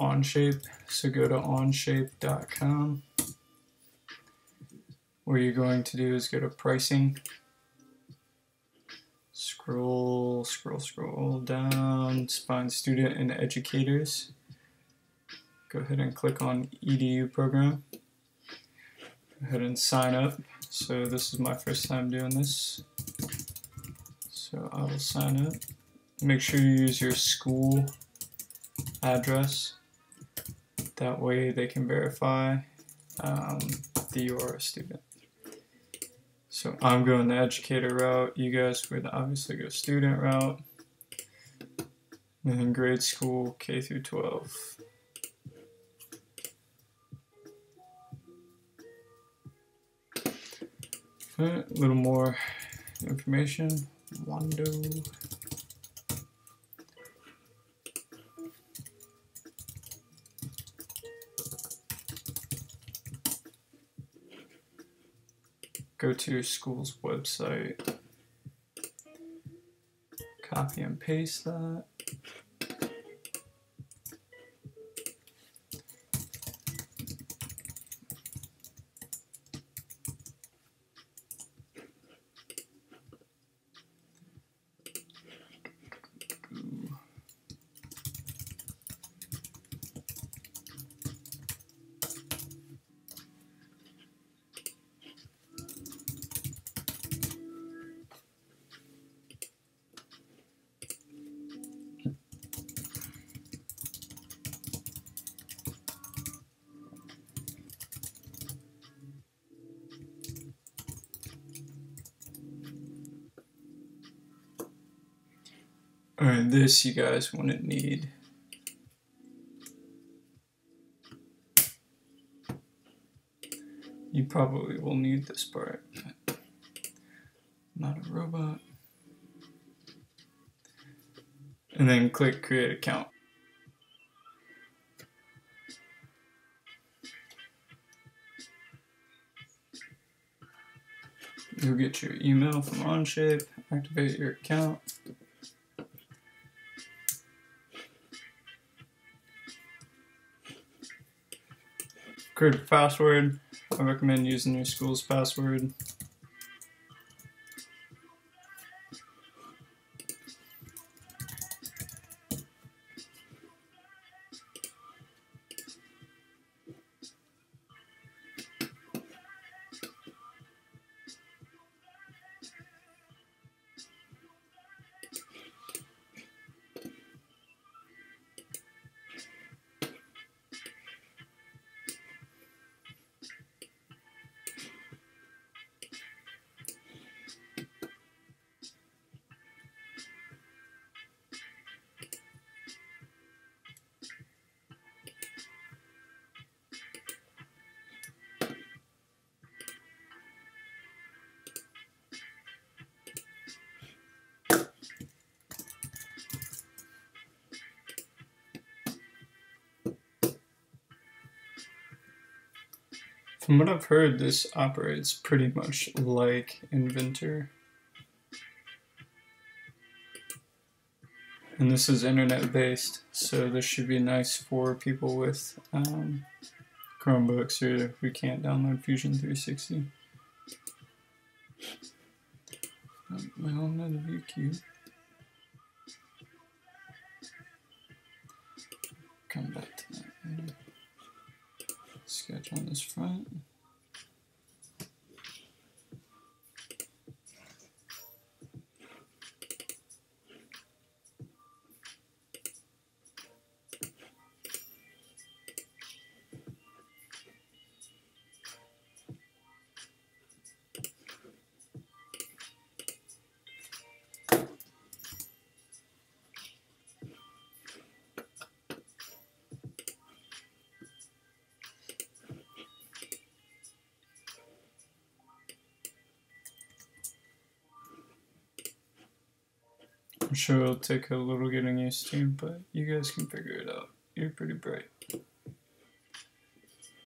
Onshape. So go to onshape.com. What you're going to do is go to pricing. Scroll, scroll, scroll down, find student and educators. Go ahead and click on EDU program. Go ahead and sign up. So this is my first time doing this. So I will sign up. Make sure you use your school address. That way they can verify um, that you are a student. So I'm going the educator route. You guys would obviously go student route. And then grade school K through 12. A little more information. Wando. Go to school's website. Copy and paste that. Alright, this you guys wouldn't need. You probably will need this part. Not a robot. And then click create account. You'll get your email from Onshape, activate your account. Create a password. I recommend using your school's password. From what I've heard, this operates pretty much like Inventor. And this is internet based, so this should be nice for people with um, Chromebooks or who can't download Fusion 360. Well, another view cube. Come back on this front. I'm sure it'll take a little getting used to, but you guys can figure it out. You're pretty bright.